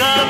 Come